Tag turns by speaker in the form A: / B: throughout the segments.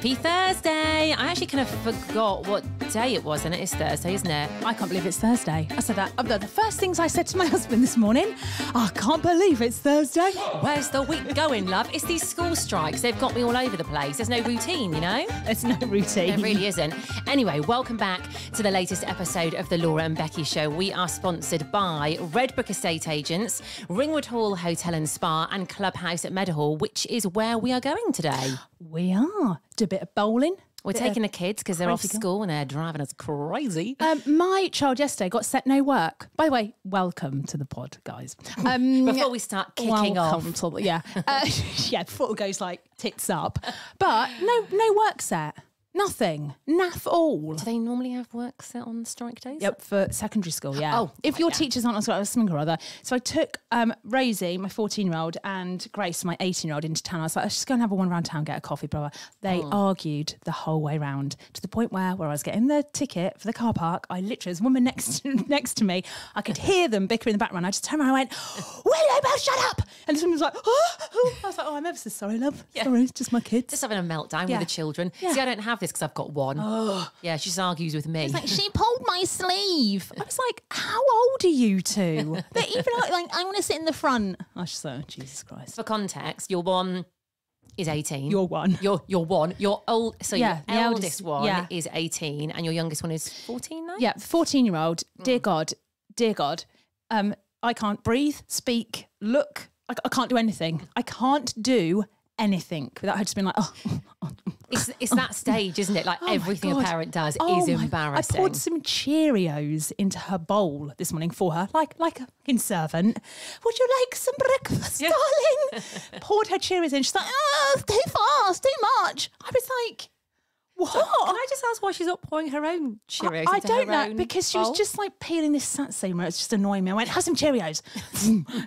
A: Happy Thursday! I actually kind of forgot what day it was, and it is Thursday, isn't it?
B: I can't believe it's Thursday. I said that. The first things I said to my husband this morning, I can't believe it's Thursday.
A: Where's the week going, love? It's these school strikes. They've got me all over the place. There's no routine, you know?
B: There's no routine.
A: There really isn't. Anyway, welcome back to the latest episode of the Laura and Becky Show. We are sponsored by Redbrik Estate Agents, Ringwood Hall Hotel and Spa, and Clubhouse at Meadowhall, which is where we are going today.
B: We are. Do a bit of bowling.
A: We're taking the kids because they're off
B: girl.
A: school and they're driving us crazy.
B: Um, my child yesterday got set no work. By the way, welcome to the pod, guys. Um,
A: Before we start kicking off,
B: to- yeah, uh, yeah. Before it goes like tits up, but no, no work set. Nothing. Naff all.
A: do they normally have work set on strike days?
B: Yep, for secondary school, yeah.
A: Oh,
B: if
A: right,
B: your
A: yeah.
B: teachers aren't on school, something or other. So I took um, Rosie, my 14 year old, and Grace, my 18 year old, into town. I was like, let's just go and have a one round town, get a coffee, blah, blah. They
A: Oh.
B: argued the whole way round to the point where, where I was getting the ticket for the car park, I literally, there's a woman next to, next to me, I could hear them bickering in the background. I just turned around and went, Will you both shut up? And this woman was like, oh, oh. I was like, oh, I'm ever so sorry, love. Sorry, it's just my kids.
A: Just having a meltdown
B: Yeah.
A: with the children.
B: Yeah.
A: See, I don't have this because I've got one. Yeah, she just argues with me.
B: like she pulled my sleeve. I was like, "How old are you two? They're even like, like I want to sit in the front." I was just like, oh, "Jesus Christ!"
A: For context, your one is 18.
B: You're one.
A: Your your one. Your old so
B: Yeah,
A: your
B: the
A: eldest,
B: eldest-
A: one
B: yeah.
A: is 18 and your youngest one is 14 now?
B: Yeah, fourteen-year-old. Dear God, dear God, um, I can't breathe, speak, look. I, I can't do anything. I can't do anything without her just being like, "Oh,
A: It's it's that oh, stage, isn't it? Like
B: oh
A: everything a parent does
B: Oh
A: is embarrassing.
B: I poured some Cheerios into her bowl this morning for her, like like a fucking servant. Would you like some breakfast,
A: Yeah.
B: darling? poured her Cheerios in. She's like, oh, too fast, too much. I was like, what?
A: Can I just ask why she's not pouring her own Cheerios?
B: I
A: into
B: don't know because she was just like peeling this satsuma. It's just annoying me. I went, have some Cheerios.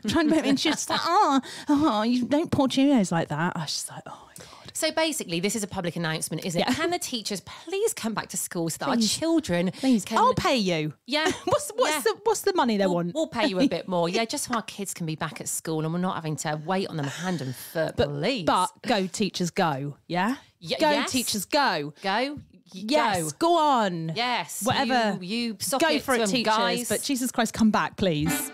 B: Trying to me, and she's just like, oh, oh, you don't pour Cheerios like that. I was just like, oh.
A: So basically, this is a public announcement, isn't it?
B: Yeah.
A: Can the teachers please come back to school so that our children
B: Please,
A: can
B: I'll pay you.
A: Yeah.
B: what's what's
A: Yeah.
B: the what's the money they
A: We'll,
B: want?
A: we'll pay you a bit more, yeah, just so our kids can be back at school and we're not having to wait on them hand and foot. please,
B: But go teachers go, yeah?
A: Ye-
B: go
A: yes.
B: teachers go.
A: go,
B: Yes,
A: go.
B: go, on.
A: Yes,
B: Whatever.
A: You, you
B: go for it, teachers.
A: guys.
B: But Jesus Christ, come back, please.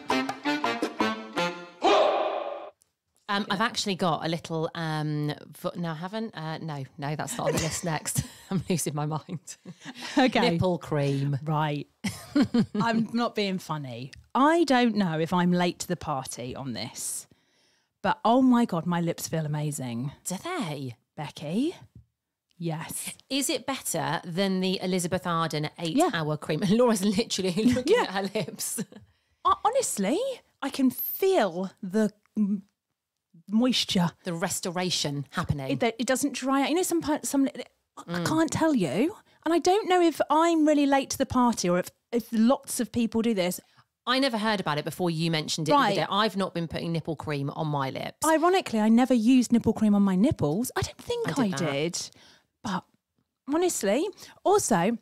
A: Um, I've actually got a little. Um, vo- no, I haven't. Uh, no, no, that's not on the list. Next, I'm losing my mind.
B: Okay.
A: Nipple cream.
B: Right. I'm not being funny. I don't know if I'm late to the party on this, but oh my God, my lips feel amazing.
A: Do they?
B: Becky? Yes.
A: Is it better than the Elizabeth Arden
B: Yeah.
A: eight-hour cream? And Laura's literally looking
B: Yeah.
A: at her lips.
B: Uh, honestly, I can feel the mm, moisture.
A: The restoration happening.
B: It, it doesn't dry out. You know, some, some I
A: Mm.
B: can't tell you. And I don't know if I'm really late to the party or if, if lots of people do this.
A: I never heard about it before you mentioned it.
B: Right.
A: I've not been putting nipple cream on my lips.
B: Ironically, I never used nipple cream on my nipples. I don't think
A: I
B: I
A: did
B: did. But honestly, also,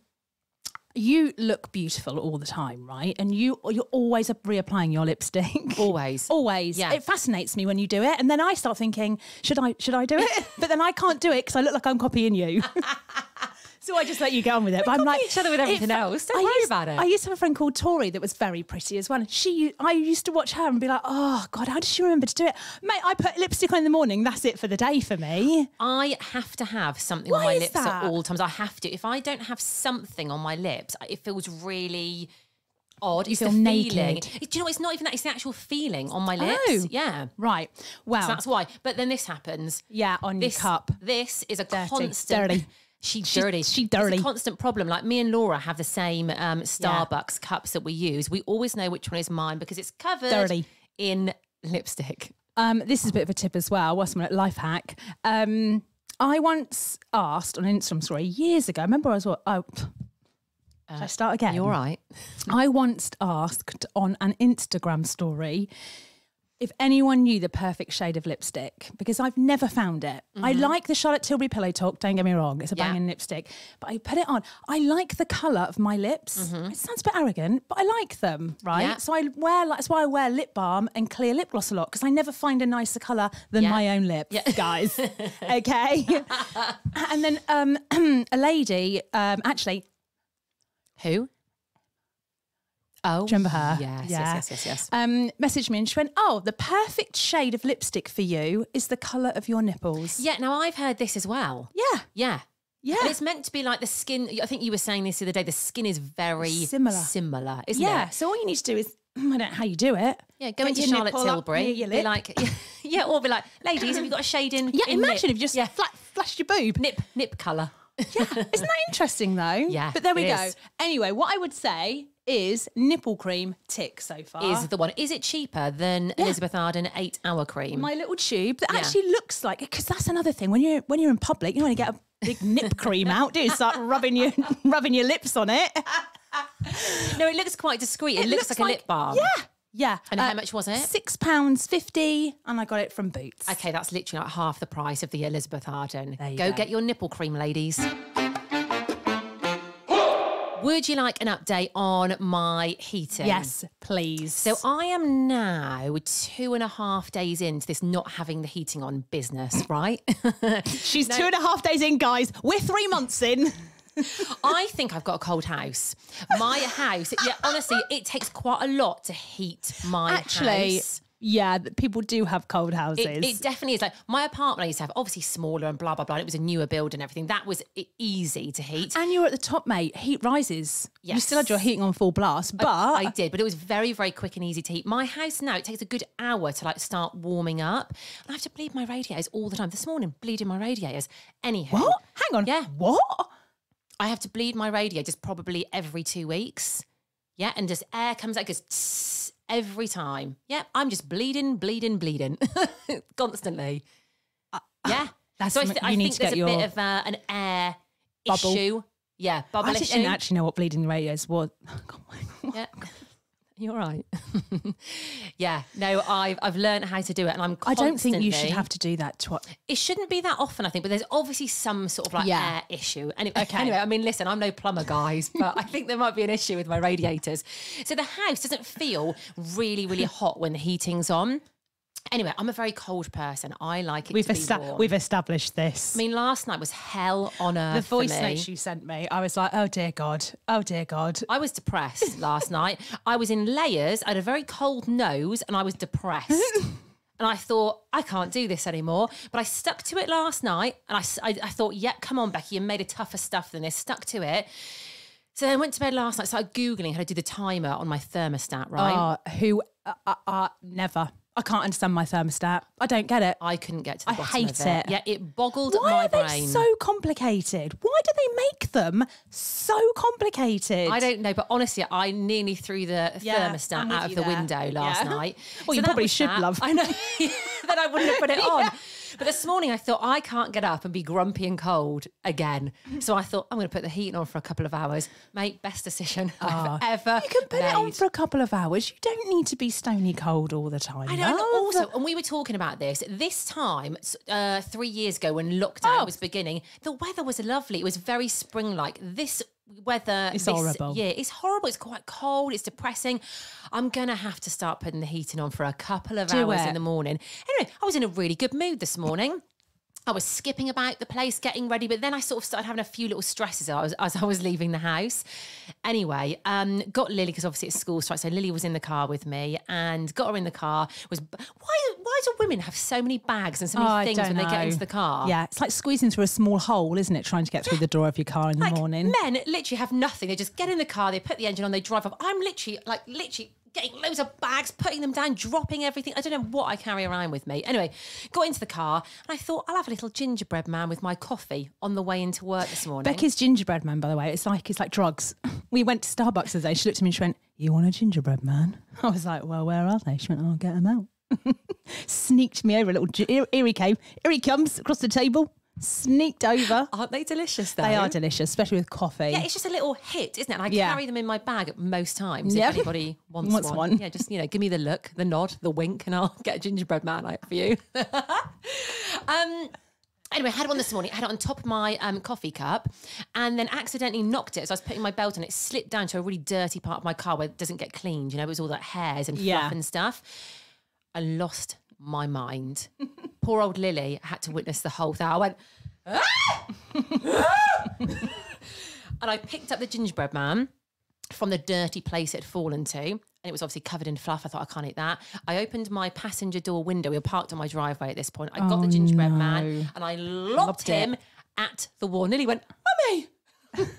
B: you look beautiful all the time, right? And you you're always reapplying your lipstick.
A: Always.
B: Always.
A: Yeah.
B: It fascinates me when you do it. And then I start thinking, should I should I do it? but then I can't do it because I look like I'm copying you. so I just let you get on with it. But I'm like
A: each other with everything else. Don't
B: I
A: worry
B: used-
A: about it.
B: I used to have a friend called Tori that was very pretty as well. And she I used to watch her and be like, oh God, how does she remember to do it? Mate, I put lipstick on in the morning, that's it for the day for me.
A: I have to have something
B: Why
A: on my lips
B: that?
A: at all times. I have to. If I don't have something on my lips, it feels really odd. it's
B: feel
A: the feeling.
B: naked.
A: It- do you know? It's not even that. It's the actual feeling on my oh, lips.
B: Oh.
A: Yeah.
B: Right. Well,
A: So that's why. But then this happens.
B: yeah, on
A: This
B: your cup.
A: This is a
B: Dirty.
A: constant.
B: Dirty.
A: She
B: She-
A: dirty.
B: she
A: It's
B: dirty.
A: a constant problem. Like me and Laura have the same um, Starbucks cups that we use. We always know which one is mine because it's covered
B: Dirty.
A: in lipstick.
B: Um, this is a bit of a tip as well. What's my life hack? Um, I once asked on an Instagram story years ago. I remember I was what? Oh, should I start again?
A: You're right.
B: I once asked on an Instagram story, if anyone knew the perfect shade of lipstick, because I've never found it. I like the Charlotte Tilbury Pillow Talk, don't get me wrong, it's a
A: Mm-hmm. Yeah.
B: banging lipstick, but I put it on. I like the colour of my lips. It sounds a bit arrogant, but I like them, right?
A: Mm-hmm. Yeah.
B: So I wear, like, that's why I wear lip balm and clear lip gloss a lot, because I never find a nicer colour than
A: Yeah.
B: my own lips, guys. okay. and then um, a lady, um, actually,
A: Who? Oh,
B: Do you remember her?
A: Yes,
B: Yeah.
A: yes, yes, yes, yes.
B: um, messaged me and she went, Oh, the perfect shade of lipstick for you is the colour of your nipples.
A: Yeah, now I've heard this as well.
B: Yeah.
A: Yeah.
B: Yeah.
A: And it's meant to be like the skin. I think you were saying this the other day. The skin is very
B: Similar.
A: similar, isn't
B: Yeah.
A: it? Yeah.
B: So all you need to do is, I don't know how you do it.
A: Yeah, go
B: Put
A: into Charlotte Tilbury. Be like, yeah, or be like, ladies, have you got a shade in?
B: Yeah,
A: in
B: imagine
A: nip?
B: if you just
A: yeah.
B: flat, flashed your boob.
A: nip nip colour.
B: Yeah. Isn't that interesting though?
A: Yeah,
B: But there we go.
A: is.
B: Anyway, what I would say is nipple cream tick so far.
A: Is the one? Is it cheaper than Elizabeth Arden eight hour cream?
B: my little tube that
A: Yeah.
B: actually looks like because that's another thing when you're when you're in public you don't want to get a big nip cream out do you start rubbing your rubbing your lips on it
A: no, it looks quite discreet. It, looks, like, a lip balm.
B: yeah yeah
A: And how uh, much was it?
B: six pounds fifty and I got it from Boots
A: Okay, that's literally like half the price of the Elizabeth Arden.
B: There you
A: go
B: go.
A: get your nipple cream, ladies. Would you like an update on my heating?
B: yes please
A: So I am now two and a half days into this not having the heating on business, right?
B: she's two and a half days in guys we're three months in
A: I think I've got a cold house. My house, yeah, honestly, it takes quite a lot to heat my
B: actually
A: house.
B: Yeah people do have cold houses
A: It, it definitely is like my apartment I used to have, obviously smaller and blah blah blah. and It was a newer build and everything. That was easy to heat.
B: and you're at the top mate heat rises you still had your heating on full blast but
A: I did, but it was very, very quick and easy to heat. My house now, it takes a good hour to like start warming up. And I have to bleed my radiators all the time. This morning, bleeding my radiators. Anyhow,
B: what hang on
A: Yeah.
B: what
A: I have to bleed my radiators probably every two weeks. Yeah, and just air comes out, goes tss every time. Yeah, I'm just bleeding, bleeding, bleeding constantly. yeah,
B: Uh, that's
A: so I, th- I
B: need
A: think
B: to
A: there's
B: get
A: a bit of uh, an air
B: bubble.
A: issue. Yeah, bubble
B: I
A: issue.
B: didn't actually know what bleeding the radios was.
A: Yeah. You're right. yeah. No, I've I've learned how to do it, and I'm.
B: I don't think you should have to do that. To?
A: It shouldn't be that often, I think, but there's obviously some sort of like
B: Yeah.
A: air issue. Anyway, anyway, I mean, listen, I'm no plumber, guys, but I think there might be an issue with my radiators. So the house doesn't feel really, really hot when the heating's on. Anyway, I'm a very cold person. I like it
B: We've
A: to be
B: esta- we've established this.
A: I mean, last night was hell on earth.
B: the voice notes you sent me, I was like, oh dear God, oh dear God.
A: I was depressed last night. I was in layers. I had a very cold nose and I was depressed. and I thought, I can't do this anymore. But I stuck to it last night and I thought, yeah, come on, Becky, you made a tougher stuff than this. Stuck to it. So then I went to bed last night, started Googling how to do the timer on my thermostat, right?
B: Uh, who? Uh, uh, uh, never. I can't understand my thermostat. I don't get it.
A: I couldn't get to the
B: I
A: bottom
B: hate
A: of it.
B: it.
A: Yeah, it boggled
B: Why
A: my
B: are they so complicated? Why do they make them so complicated?
A: I don't know, but honestly, I nearly threw the
B: Yeah,
A: thermostat out of the
B: there.
A: window last
B: Yeah.
A: night.
B: Well, you probably should,
A: that.
B: love.
A: I know. then I wouldn't have put it on. But this morning, I thought I can't get up and be grumpy and cold again. So I thought I'm going to put the heating on for a couple of hours. Mate, best decision I've ever
B: Ah. You can put it on for a couple of hours. You don't need to be stony cold all the time.
A: I know. and. Also, and we were talking about this this time uh, three years ago when lockdown
B: Oh.
A: was beginning. The weather was lovely. It was very spring-like. This weather
B: It's
A: this
B: horrible.
A: year is horrible. It's quite cold. It's depressing. I'm gonna have to start putting the heating on for a couple of
B: Do
A: hours
B: it.
A: in the morning. Anyway, I was in a really good mood this morning. I was skipping about the place, getting ready, but then I sort of started having a few little stresses as I was, as I was leaving the house. Anyway, um, got Lily because obviously it's school strike, so Lily was in the car with me and got her in the car. Was why why do women have so many bags and so many
B: Oh,
A: things when they get into the car?
B: Yeah, it's like squeezing through a small hole, isn't it? Trying to get through the door of your car in the morning.
A: men literally have nothing. They just get in the car, they put the engine on, they drive off. I'm literally like literally getting loads of bags, putting them down, dropping everything. I don't know what I carry around with me. Anyway, got into the car and I thought I'll have a little gingerbread man with my coffee on the way into work this morning.
B: Becky's gingerbread man, by the way, it's like it's like drugs. We went to Starbucks today. She looked at me and she went, "You want a gingerbread man?" I was like, "Well, where are they?" She went, "I'll get them out." Sneaked me over a little. here he came. Here he comes across the table. Sneaked over.
A: Aren't they delicious though?
B: They are delicious, especially with coffee.
A: Yeah, it's just a little hit, isn't it? And I
B: Yeah.
A: carry them in my bag most times if anybody wants,
B: Wants
A: one.
B: one.
A: Yeah, just you know, give me the look, the nod, the wink, and I'll get a gingerbread man out for you. um. Anyway, I had one this morning. I had it on top of my um, coffee cup and then accidentally knocked it as I was putting my belt on. It slipped down to a really dirty part of my car where it doesn't get cleaned. You know, it was all that hairs and fluff
B: Yeah.
A: and stuff. I lost my mind. Poor old Lily had to witness the whole thing. I went, and I picked up the gingerbread man from the dirty place it had fallen to. And it was obviously covered in fluff. I thought, I can't eat that. I opened my passenger door window. We were parked on my driveway at this point. I got the
B: Oh,
A: gingerbread
B: no.
A: man and I lobbed,
B: Lobbed it.
A: him at the wall. Nearly went, Mummy!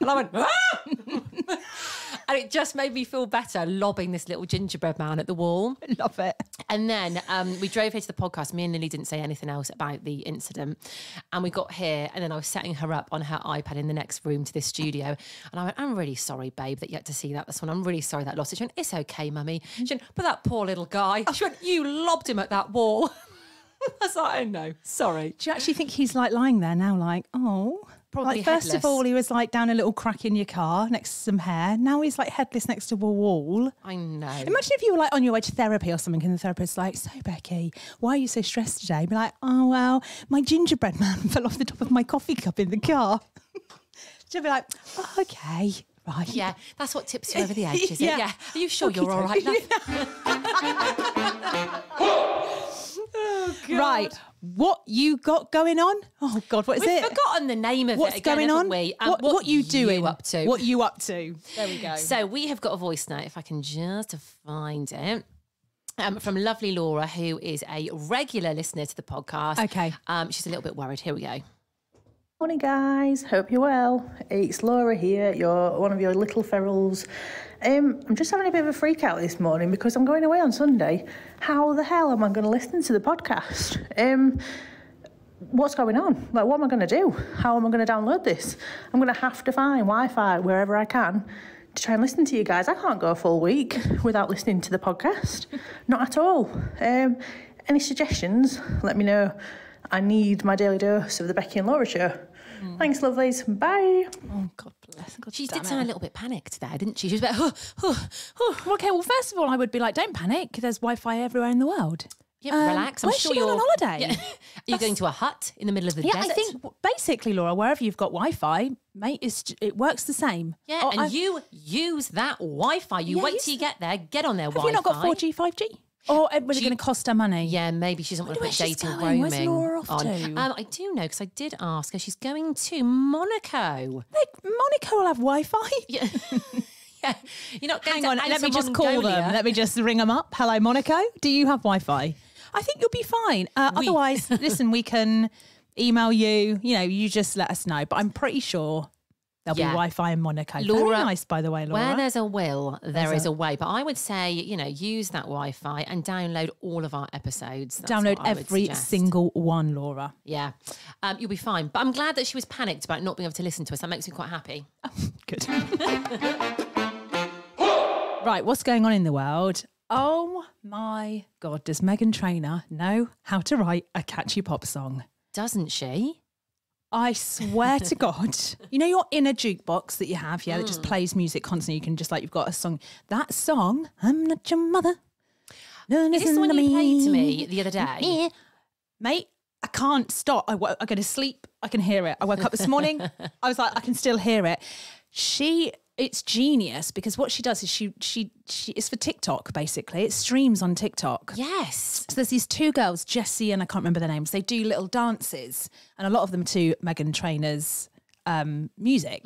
A: and I went, "Ah!" and it just made me feel better lobbing this little gingerbread man at the wall.
B: Love it.
A: And then um, we drove here to the podcast. Me and Lily didn't say anything else about the incident. And we got here, and then I was setting her up on her iPad in the next room to this studio. And I went, I'm really sorry, babe, that you had to see that this one. I'm really sorry that lost it. She went, It's okay, mummy. She went, But that poor little guy. She went, You lobbed him at that wall. I was like, Oh no, sorry.
B: Do you actually think he's like lying there now, like, oh?
A: Probably
B: like, first of all, he was like down a little crack in your car next to some hair. Now he's like headless next to a wall.
A: I know.
B: Imagine if you were like on your way to therapy or something, and the therapist's like, "So Becky, why are you so stressed today?" Be like, "Oh well, my gingerbread man fell off the top of my coffee cup in the car." She'll be like, oh, "Okay, right,
A: yeah, that's what tips you over the edge, is
B: Yeah.
A: it? Yeah. Are you sure you're all right, love?
B: Oh, right." What you got going on? Oh God, what is it?
A: We've forgotten the name of
B: What's
A: it again,
B: going on?
A: we? And
B: what, what you doing?
A: up to?
B: What you up to? There we go.
A: So we have got a voice note, if I can just find it. Um, from lovely Laura, who is a regular listener to the podcast.
B: Okay.
A: Um, she's a little bit worried. Here we go.
C: Morning, guys. Hope you're well. It's Laura here. You're one of your little ferals. Um, I'm just having a bit of a freak out this morning because I'm going away on Sunday. How the hell am I going to listen to the podcast? Um, what's going on? Like, what am I going to do? How am I going to download this? I'm going to have to find Wi-Fi wherever I can to try and listen to you guys. I can't go a full week without listening to the podcast. Not at all. Um, any suggestions? Let me know. I need my daily dose of the Becky and Laura show. Thanks, lovelies. Bye.
B: oh God bless. God
A: She
B: damn
A: did
B: it.
A: sound a little bit panicked there, didn't she? She was a bit, oh, oh, oh.
B: Okay, well, first of all, I would be like, don't panic. There's Wi-Fi everywhere in the world.
A: Yeah,
B: Um,
A: relax. I'm
B: where's
A: sure
B: she
A: you're
B: on holiday?
A: Yeah. Are you going to a hut in the middle of the
B: Yeah,
A: desert?
B: I think basically, Laura, wherever you've got Wi-Fi, mate, it's, it works the same.
A: Yeah,
B: Oh,
A: and
B: I-
A: you use that Wi-Fi. You
B: Yeah,
A: wait till you get there. Get on their
B: have
A: Wi-Fi.
B: you not got 4G, 5G? Or uh, was it
A: She-
B: going to cost her money?
A: Yeah, maybe she doesn't want to put data
B: going. Where's
A: roaming
B: Laura off
A: on.
B: to?
A: Um, I do know because I did ask her. She's going to Monaco.
B: Like, Monaco will have Wi-Fi.
A: Yeah. yeah. You're not going
B: Hang
A: to
B: on, let me just call them. Let me just ring them up. Hello, Monaco. Do you have Wi-Fi? I think you'll be fine. Uh, otherwise, listen, we can email you. You know, you just let us know. But I'm pretty sure there'll
A: Yeah.
B: be Wi-Fi in Monaco.
A: Laura,
B: Very nice, by the way, Laura.
A: Where there's a will, there is
B: a-
A: a way. But I would say, you know, use that Wi-Fi and download all of our episodes. That's
B: Download
A: what I would
B: every single one, Laura.
A: Yeah, um, you'll be fine. But I'm glad that she was panicked about not being able to listen to us. That makes me quite happy.
B: Good. right, what's going on in the world? Oh my God, does Meghan Trainor know how to write a catchy pop song?
A: Doesn't she?
B: I swear to God, you know your inner jukebox that you have, yeah, that just mm. plays music constantly. You can just like you've got a song. That song, I'm not your mother. No,
A: Is this the one you played to
B: me.
A: me the other day?
B: Yeah. Mate, I can't stop. I, I go to sleep. I can hear it. I woke up this morning. I was like, I can still hear it. She, it's genius because what she does is she, she, she, it's for TikTok basically. It streams on TikTok.
A: Yes.
B: So there's these two girls, Jessie and I can't remember their names. They do little dances, and a lot of them to Meghan Trainor's um, music.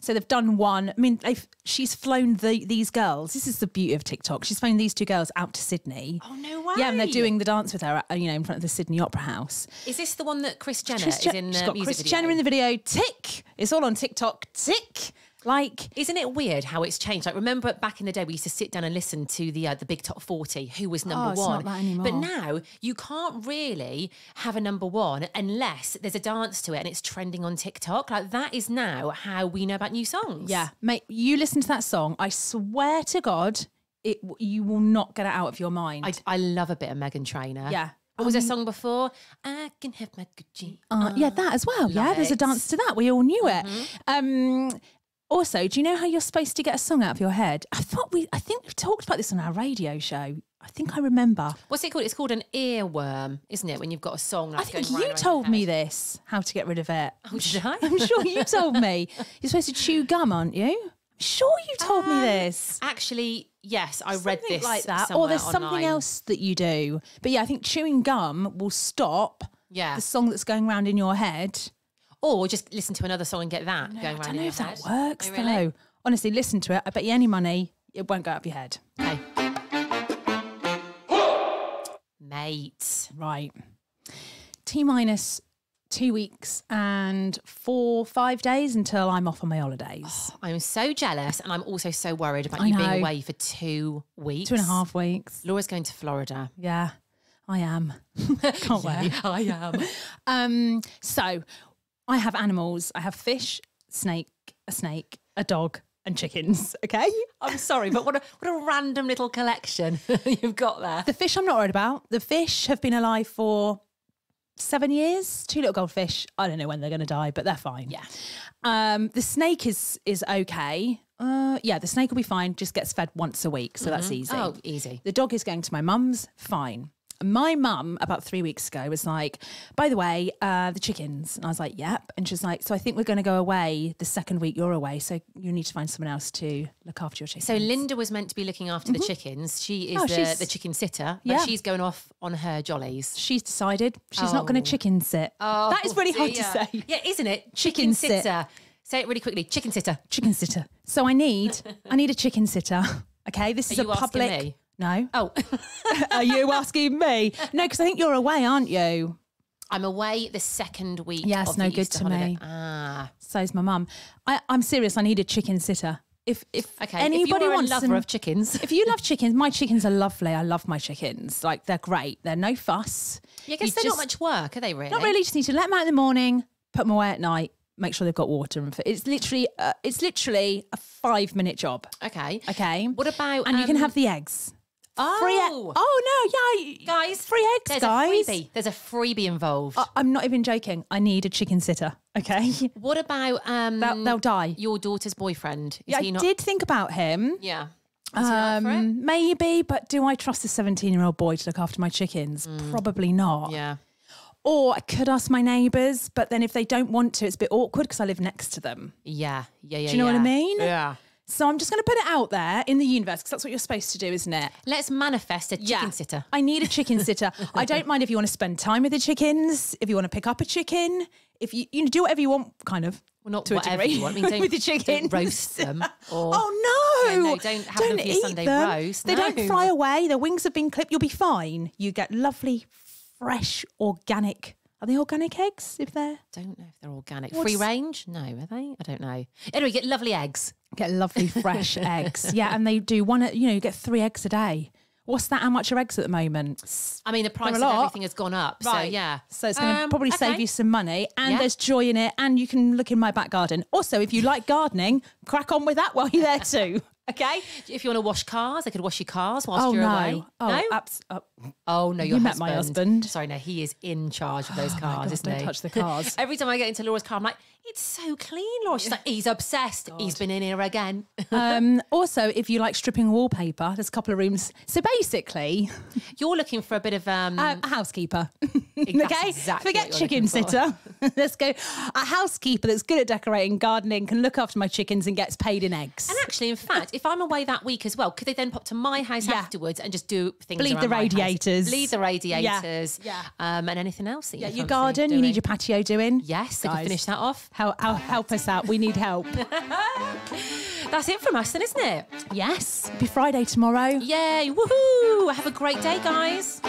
B: So they've done one. I mean, they've she's flown the, these girls. This is the beauty of TikTok. She's flown these two girls out to Sydney.
A: Oh no way.
B: Yeah, and they're doing the dance with her, uh, you know, in front of the Sydney Opera House.
A: Is this the one that Kris Jenner
B: Kris
A: is
B: Je-
A: in the
B: she's got Kris
A: video?
B: Jenner in the video. Tick. It's all on TikTok. Tick. Like
A: Isn't it weird how it's changed? Like, remember back in the day, we used to sit down and listen to the uh, the big top forty, who was number
B: Oh,
A: one.
B: not that anymore.
A: But now you can't really have a number one unless there's a dance to it and it's trending on TikTok. Like that is now how we know about new songs.
B: Yeah, mate, you listen to that song. I swear to God, it you will not get it out of your mind.
A: I, I love a bit of Meghan Trainor.
B: yeah.
A: What was their song before? I can have my Gucci.
B: Uh, yeah, that as well. Yeah, there's a
A: it. Mm-hmm.
B: dance to that. We all knew it. Um, also, do you know how you're supposed to get a song out of your head? I thought we, I think we've talked about this on our radio show. I think I remember.
A: What's it called? It's called an earworm, isn't it? When you've got a song. Like
B: I think you told me this, how to get rid of it.
A: Oh, did I?
B: I'm sure you told me. You're supposed to chew gum, aren't you? I'm sure you told me
A: Um,
B: this.
A: Actually, yes, I read this
B: like that. Or there's something else that you do. But yeah, I think chewing gum will stop
A: Yeah.
B: the song that's going round in your head.
A: Or just listen to another song and get that going
B: I don't know if that
A: head.
B: works
A: Oh, really?
B: though. Honestly, listen to it. I bet you any money it won't go up your head.
A: Okay. Mate.
B: Right. T minus two weeks and four, five days until I'm off on my holidays.
A: I'm so jealous and I'm also so worried about
B: I
A: you
B: know.
A: being away for two weeks.
B: Two and a half weeks.
A: Laura's going to Florida.
B: Yeah, I am. Can't wait.
A: I am.
B: Um, so I have animals. I have fish, snake, a snake, a dog, and chickens. Okay.
A: I'm sorry, but what a what a random little collection you've got there.
B: The fish I'm not worried about. The fish have been alive for seven years. Two little goldfish. I don't know when they're going to die, but they're fine.
A: Yeah.
B: Um, the snake is is okay. Uh, yeah, the snake will be fine. Just gets fed once a week, so that's easy.
A: Oh, easy.
B: The dog is going to my mum's. Fine. My mum, about three weeks ago, was like, by the way, uh, the chickens. And I was like, yep. And she's like, so I think we're going to go away the second week you're away. So you need to find someone else to look after your chickens.
A: So Linda was meant to be looking after the chickens. She is
B: Oh,
A: the, the chicken sitter, but
B: Yeah.
A: she's going off on her jollies.
B: she's decided she's not going
A: Oh.
B: to chicken sit. that is really hard to say.
A: Yeah, isn't it?
B: Chicken
A: Chicken,
B: sit.
A: sitter. Say it really quickly. Chicken sitter.
B: Chicken sitter. So I need, I need a chicken sitter. Okay, this is
A: Are
B: a
A: you asking
B: public. No.
A: Oh,
B: Are you asking me? No, because I think you're away, aren't you?
A: I'm away the second week.
B: Yeah, it's
A: of
B: no good
A: Easter
B: to
A: holiday.
B: me.
A: Ah,
B: So's my mum. I, I'm serious. I need a chicken sitter. If if
A: okay.
B: anybody
A: if you're
B: wants
A: a lover
B: some-
A: of chickens,
B: if you love chickens, my chickens are lovely. I love my chickens. Like they're great. They're no fuss.
A: yeah, I guess
B: You
A: they're
B: just-
A: not much work, are they? Really?
B: Not really. Just need to let them out in the morning, put them away at night, make sure they've got water and food. It's literally uh, it's literally a five minute job.
A: Okay.
B: Okay.
A: What about?
B: And you can
A: um,
B: have the eggs.
A: Oh,
B: Free e- oh no, yeah,
A: guys,
B: free eggs,
A: There's
B: guys.
A: a freebie. There's a freebie involved.
B: I- I'm not even joking. I need a chicken sitter. Okay.
A: what about um?
B: They'll, they'll die.
A: your daughter's boyfriend? Is
B: Yeah, I
A: not?
B: did think about him.
A: Yeah. Is he not up for it?
B: Um, maybe, but do I trust a 17 year old boy to look after my chickens? Probably not.
A: Mm. Yeah.
B: Or I could ask my neighbours, but then if they don't want to, it's a bit awkward because I live next to them.
A: Yeah. Yeah. Yeah.
B: Do you know what I mean?
A: Yeah.
B: So I'm just going to put it out there in the universe because that's what you're supposed to do, isn't it?
A: Let's manifest a chicken
B: Yeah.
A: sitter.
B: I need a chicken sitter. I don't mind if you want to spend time with the chickens, if you want to pick up a chicken, if you you know do whatever you want, kind of.
A: Well, not
B: to
A: whatever you want. I mean, don't,
B: with the
A: don't
B: chickens.
A: roast them. Or,
B: Oh no!
A: Yeah, no, don't have them for your Sunday
B: them.
A: roast,
B: They don't
A: no.
B: fly away. Their wings have been clipped. You'll be fine. You get lovely, fresh, organic. Are they organic eggs? If they're
A: Don't know if they're organic.
B: What's-
A: Free range? No, are they? I don't know. Anyway, get lovely eggs.
B: get lovely, fresh eggs. Yeah, and they do one. You know, you get three eggs a day. What's that? How much are eggs at the moment?
A: I mean, the price of everything has gone up. So, yeah.
B: So it's going to
A: Um,
B: probably save you some money, and
A: Yeah.
B: there's joy in it, and you can look in my back garden. Also, if you like gardening, crack on with that while you're there too. Okay.
A: If you want to wash cars, I could wash your cars whilst
B: Oh
A: you're
B: no!
A: away.
B: Oh,
A: no?
B: abs- oh,
A: Oh no, your
B: You met my husband.
A: Sorry, no, he is in charge of those cars,
B: God,
A: isn't
B: don't
A: he?
B: touch the cars.
A: Every time I get into Laura's car, I'm like, it's so clean, Laura. She's like, he's obsessed. He's been in here again.
B: um, also, if you like stripping wallpaper, there's a couple of rooms. So basically,
A: You're looking for a bit of um.
B: a, a housekeeper. Okay,
A: exactly
B: forget chicken sitter. Let's go. A housekeeper that's good at decorating, gardening, can look after my chickens, and gets paid in eggs.
A: and actually, in fact, if I'm away that week as well, could they then pop to my house
B: Yeah.
A: afterwards and just do things?
B: Bleed
A: around
B: the radiators.
A: Bleed the radiators.
B: yeah.
A: Um, and anything else that
B: yeah,
A: you
B: your garden. You need your patio doing.
A: Yes, I
B: Guys.
A: can finish that off.
B: Help, help, help us out. We need help.
A: That's it from us, then, isn't it?
B: yes. It'll Be Friday tomorrow.
A: Yay! Woohoo! Have a great day, guys.